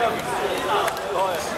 Oh, yeah.